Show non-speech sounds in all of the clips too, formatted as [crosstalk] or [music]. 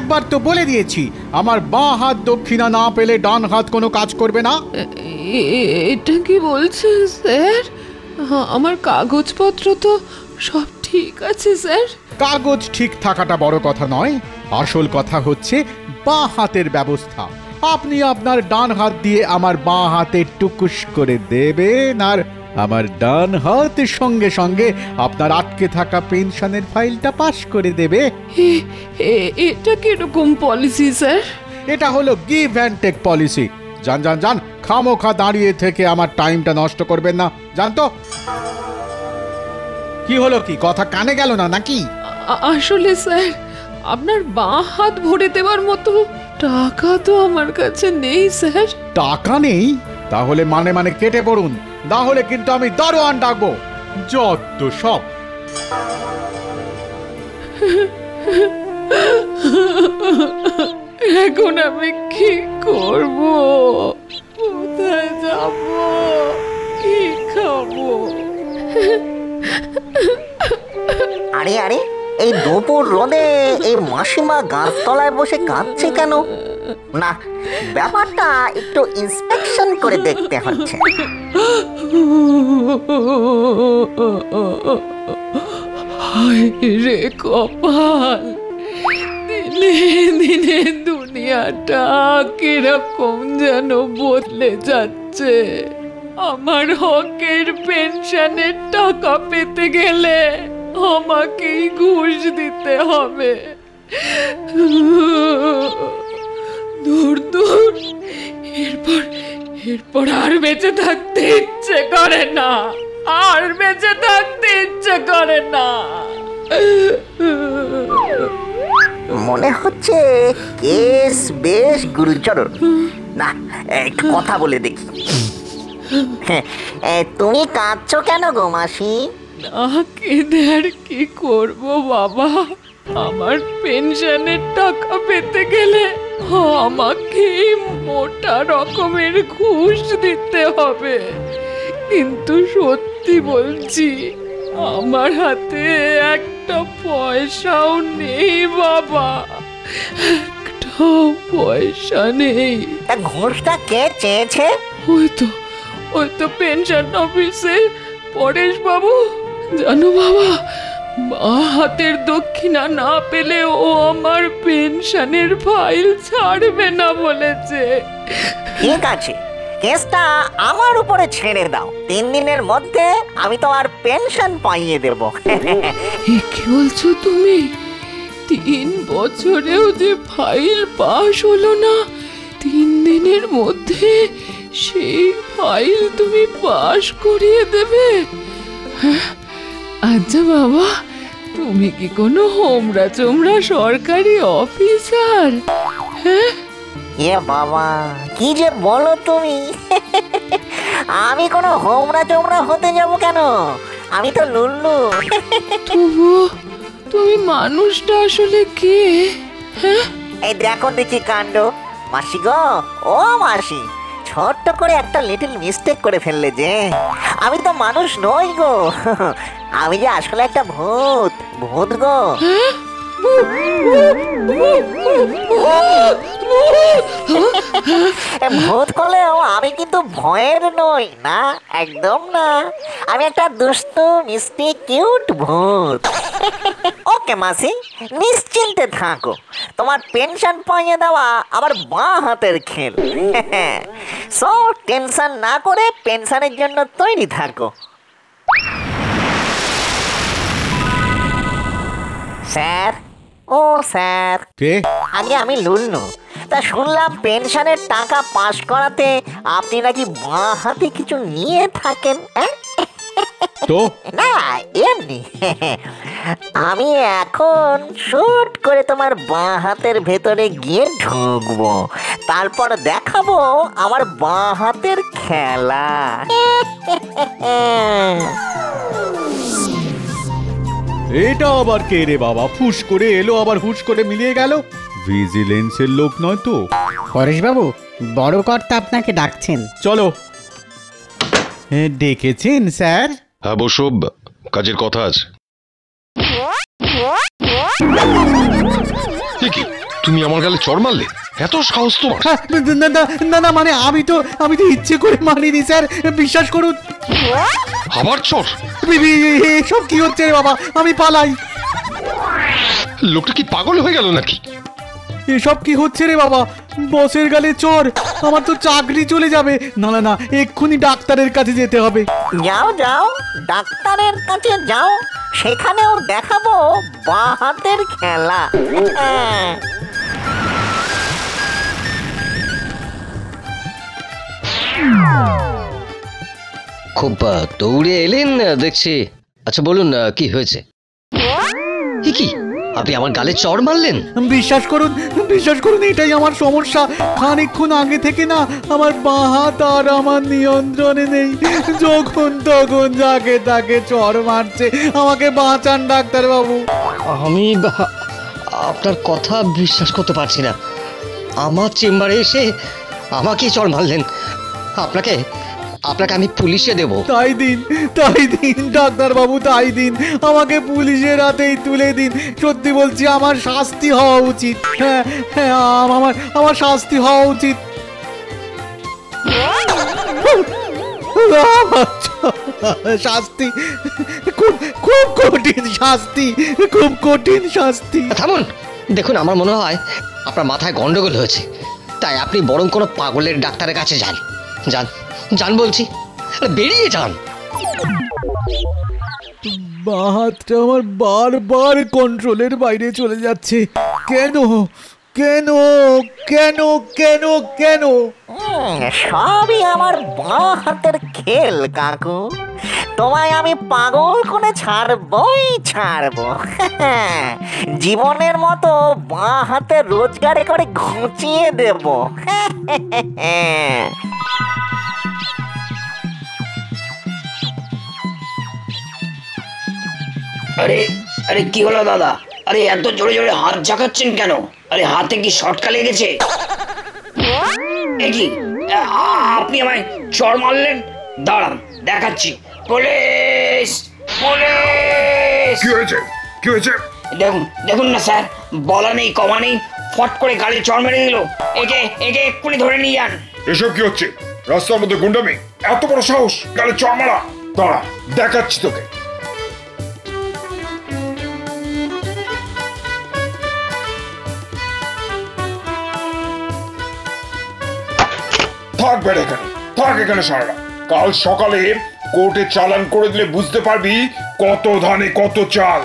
একবার তো বলে দিয়েছি আমার বাঁ হাত দক্ষিণা না পেলে ডান হাত কোনো কাজ করবে না। এটা কি বলছেন স্যার? আমার কাগজপত্র তো সব ঠিক আছে স্যার। কাগজ ঠিক থাকাটা বড় কথা নয় আসল কথা হচ্ছে বাঁ হাতের ব্যবস্থা। আপনি আপনার ডান হাত দিয়ে আমার বাঁ হাতে টুকুস করে দেবেন আর আমার ডান হাতের সঙ্গে সঙ্গে আপনার আটকে থাকা পেনশনের ফাইলটা পাস করে দেবে। এটা কীরকম পলিসি স্যার এটা হলো গিভ অ্যান্ড টেক পলিসি যান যান যান খামোখা দাঁড়িয়ে থেকে আমার টাইমটা নষ্ট করবেন না। জান তো। কি হলো কি? কথা কানে গেল না নাকি? আসলে স্যার আপনার বাঁ হাত ভরে দেওয়ার মতো টাকা তো আমার কাছে নেই স্যার টাকা নেই? তাহলে মানে মানে কেটে পড়ুন। তাহলে কিন্তু আমি দারোয়ান ডাকবো। যত সব। এখন আমি কি করব? কোথায় যাব? কি খাব? আরে আরে এই দুপুর রোদে এই মাসিমা গাছতলায় বসে কাঁদছে কেন? না, ব্যাপারটা একটু ইন্সপেকশন করে দেখতে হচ্ছে। রে কপাল। দিনে দিনে দুনিয়াটা কীরকম যেন বদলে যাচ্ছে। আমার হকের পেনশনের টাকা পেতে গেলে আমাকেই ঘুষ দিতে হবে। দূর দূর। এরপর এরপর আর বেঁচে থাকতে ইচ্ছে করে না। আর বেঁচে থাকতে ইচ্ছে করে না। মনে হচ্ছে কেস বেশ গুরুচর না একটু কথা বলে দেখি। হ্যাঁ, তুমি কাঁদছো কেন গো মাসি? না কেঁদে আর কি করব বাবা? আমার পেনশনের টাকা পেতে গেলে আমাকে মোটা রকমের ঘুষ দিতে হবে। কিন্তু সত্যি বলছি আমার হাতে একটা পয়সাও নেই বাবা। একটাও পয়সা নেই। তা ঘুষটা কে চেয়েছে? ওই তো ওই তো পেনশন অফিসে পরেশ বাবু জানো বাবা মা হাতের দক্ষিণা না পেলে ও আমার পেনশনের ফাইল ছাড়বে না বলেছে। ঠিক আছে কেসটা আমার উপরে ছেড়ে দাও। তিন দিনের মধ্যে আমি তোমার পেনশন পাইয়ে দেব। কি বলছো তুমি? তিন বছরেও যে ফাইল পাশ হলো না তিন দিনের মধ্যে সেই ফাইল তুমি পাশ করিয়ে দেবে? হ্যাঁ? আচ্ছা বাবা তুমি কি কোনো হোমরা চোমরা সরকারি অফিসার? হ্যাঁ? এ বাবা কি যে বলো তুমি? আমি কোনো হোমরা চোমরা হতে যাব কেন? আমি তো লুল্লু। তবুও তুমি মানুষটা আসলে কে? হ্যাঁ? এই দেখো দেখি কাণ্ড। মাসি গো ও মাসি। ছোট্ট করে একটা লিটল মিস্টেক করে ফেললে যে। আমি তো মানুষ নই গো। [laughs] আমি যে আসলে একটা ভূত। ভূত গো। এ, ভূত করলেও আমি কিন্তু ভয়ের নই, না? একদম না। আমি একটা দুষ্টু, মিষ্টি, কিউট ভূত। ওকে, মাসি, নিশ্চিন্তে থাকো। তোমার পেনশন পাইয়ে দেওয়া আমার বাঁ হাতের খেল। সো, টেনশন না করে পেনশনের জন্য তৈরি থাকো। স্যার ও স্যার। কে? আগে আমি লুল্লু। তা শুনলাম পেনশনের টাকা পাস করাতে আপনি নাকি বাঁ হাতে কিছু নিয়ে থাকেন হ্যাঁ? তো? না এমনি। আমি এখন শুট করে তোমার বাঁ হাতের ভেতরে গিয়ে ঢুকবো। তারপর দেখাবো আমার বাঁ হাতের খেলা। [laughs] এটা আবার কে রে বাবা? ফুস করে এলো আবার হুস করে মিলিয়ে গেল? ভিজিলেন্সের লোক নয় তো? পরেশবাবু বড় কর্তা আপনাকে ডাকছেন। চলো। এ, ডেকেছেন স্যার? হ্যাঁ বসো কাজের কথা আছে। এ কি তুমি আমার গালে চড় মারলে? এত সাহস তোমার। হ্যাঁ, না না না না মানে আমি তো আমি তো ইচ্ছে করে মারিনি স্যার। বিশ্বাস করুন। আবার চোর? বি- বি- এসব কি হচ্ছে রে বাবা? আমি পালাই। লোকটা কি পাগল হয়ে গেল নাকি? এসব কি হচ্ছে রে বাবা? বসের গালে চোর। আমার তো চাকরি চলে যাবে। না না না এক্ষুনি ডাক্তারের কাছে যেতে হবে। যাও যাও ডাক্তারের কাছে যাও। সেখানে ওর দেখাবো বাঁ হাতের খেলা। হ্যাঁ। খুব দৌড়ে এলেন দেখছি। আচ্ছা বলুন কি হয়েছে? কি? আপনি আমার গালে চড় মারলেন? বিশ্বাস করুন বিশ্বাস করুন এটাই আমার সমস্যা। খানিকক্ষণ আগে থেকে না আমার বাঁ হাত আর আমার নিয়ন্ত্রণে নেই। যখন তখন যাকে তাকে চড় মারছে আমাকে বাঁচান ডাক্তার বাবু আমি আপনার কথা বিশ্বাস করতে পারছি না। আমার চেম্বারে এসে আমাকে চড় মারলেন। আপনাকে আপনাকে আমি পুলিশে দেব। তাই দিন তাই দিন ডাক্তার বাবু তাই দিন। আমাকে পুলিশের হাতেই তুলে দিন। সত্যি বলছি আমার শাস্তি হওয়া উচিত। হ্যাঁ হ্যাঁ আম- আমার আমার শাস্তি হওয়া উচিত। শাস্তি খুব খুব কঠিন শাস্তি খুব কঠিন শাস্তি। থামুন। দেখুন আমার মনে হয় আপনার মাথায় গন্ডগোল হয়েছে। তাই আপনি বরং কোনো পাগলের ডাক্তারের কাছে যান। যান। যান বলছি। বেরিয়ে যান। বাঁ হাতটা আমার বারবার কন্ট্রোলের বাইরে চলে যাচ্ছে। কেন? কেন? কেন? কেন? কেন? সবই আমার বাঁ হাতের খেল কাকু। তোমায় আমি পাগল করে ছাড়বই ছাড়বো। [laughs] জীবনের মতো বাঁ হাতে রোজগারে করে ঘুচিয়ে দেব। [laughs] আরে আরে কি হলো দাদা? আরে এত জোরে জোরে হাত ঝাঁকাচ্ছেন কেন? আরে হাতে কি শর্টকা লেগেছে? কি? আপনি আমায় চড় মারলেন? দাঁড়ান দেখাচ্ছি। Police police! কি হয়েছে? কি হয়েছে? দেখুন দেখুন না স্যার বলা নেই কমা নেই ফট করে গাড়ি চড় মেরে দিল একে একে এক্ষুনি ধরে নিয়ে যান। এসব কি হচ্ছে? রাস্তার মধ্যে গুন্ডামি? এত বড় সাহস? গালে চড় মারা? দাঁড়া দেখাচ্ছি তোকে। থাক বেড়ে এখানে থাক এখানে সারা কাল সকালে কোর্টে চালান করে দিলে বুঝতে পারবি কত ধানে কত চাল।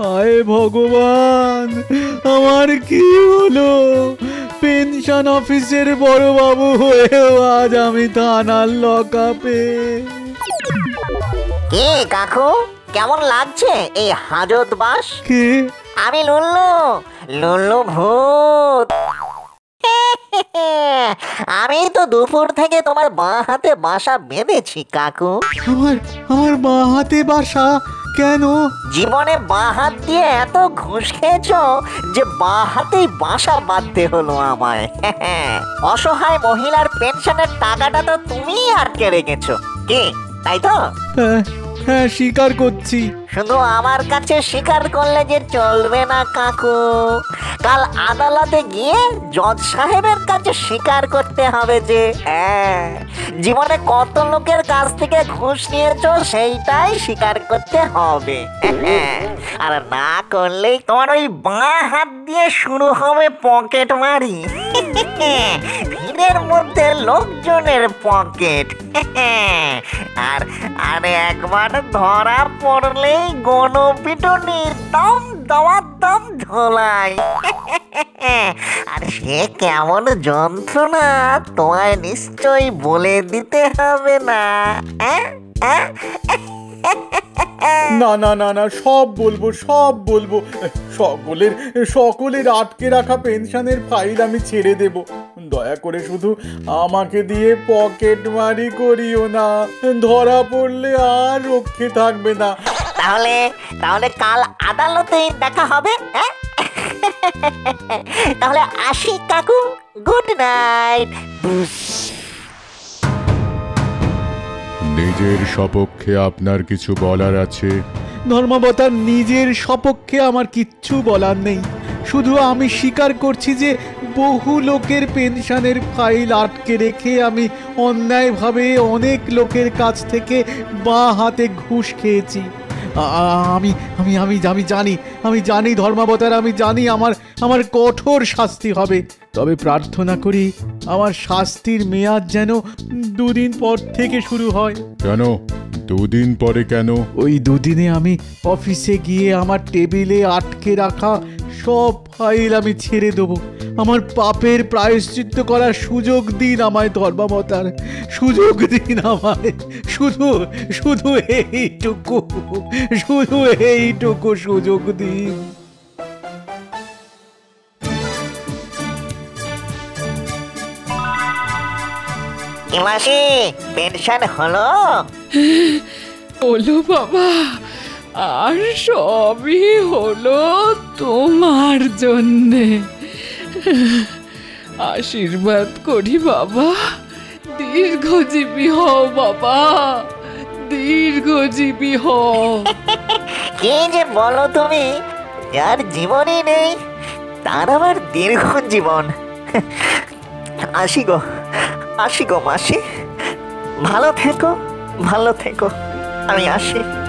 হায় ভগবান আমার কি হলো? পেনশন অফিসের বড় বাবু হয়েও আজ আমি থানার লকআপে কে কাকু কেমন লাগছে এই হাজত বাস? কে? আমি লুল্লু লুল্লু ভূত। আমি তো দুপুর থেকে তোমার বাঁ হাতে বাসা বেঁধেছি কাকু। আমার আমার বাঁ হাতে বাসা? কেন? জীবনে বাঁ হাত দিয়ে এত ঘুষ খেয়েছো যে বাঁ হাতেই বাসা বাঁধতে হলো আমায়। অসহায় মহিলার পেনশনের টাকাটা তো তুমিই আটকে রেখেছো। কি? তাই তো? হ্যাঁ স্বীকার করছি। শুধু আমার কাছে স্বীকার করলে যে চলবে না, কাকু। কাল আদালতে গিয়ে জজ সাহেবের কাছে স্বীকার করতে হবে যে হ্যাঁ জীবনে কত লোকের কাছ থেকে ঘুষ নিয়েছো সেইটাই স্বীকার করতে হবে। [laughs] আর না করলেই তোমার ওই বাঁ হাত দিয়ে শুরু হবে পকেট মারি [laughs] ভিড়ের মধ্যে লোকজনের পকেট। [laughs] আর আর একবার ধরা পড়লেই গণপিটুনি দম দমার দম ধোলাই। [laughs] আর সে কেমন যন্ত্রণা, তোমায় নিশ্চয়ই বলে দিতে হবে না। না না না না, সব বলব সব বলব। সকলের সকলের আটকে রাখা পেনশনের ফাইল আমি ছেড়ে দেব। দয়া করে শুধু আমাকে দিয়ে পকেট মারি করিও না। ধরা পড়লে আর রক্ষে থাকবে না। তাহলে তাহলে কাল আদালতে দেখা হবে হ্যাঁ? তাহলে আসি কাকু গুড নাইট। নিজের সপক্ষে আপনার কিছু বলার আছে? ধর্মাবতার নিজের সপক্ষে আমার কিচ্ছু বলার নেই। শুধু আমি স্বীকার করছি যে বহু লোকের পেনশনের ফাইল আটকে রেখে আমি অন্যায়ভাবে অনেক লোকের কাছ থেকে বাঁ হাতে ঘুষ খেয়েছি। আমি আমি আমি আমি জানি আমি জানি ধর্মাবতার আমি জানি আমার আমার কঠোর শাস্তি হবে। তবে প্রার্থনা করি আমার শাস্তির মেয়াদ যেন দুদিন পর থেকে শুরু হয়। কেন? দুদিন পরে কেন? ওই দুদিনে আমি অফিসে গিয়ে আমার টেবিলে আটকে রাখা সব ফাইল আমি ছেড়ে দেবো। আমার পাপের প্রায়শ্চিত্ত করার সুযোগ দিন আমায় ধর্মাবতার সুযোগ দিন আমায়। শুধু শুধু এইটুকু শুধু এইটুকু সুযোগ দিন। মাসি পেনশন হলো? হলো বাবা। আর সবই হলো তোমার জন্যে। আশীর্বাদ করি বাবা। দীর্ঘজীবী হও বাবা। দীর্ঘজীবী হও। কে যে বলো তুমি, যার জীবনই নেই, তার আবার দীর্ঘ জীবন। আসি গো আসি গো মাসি। ভালো থেকো ভালো থেকো। আমি আসি।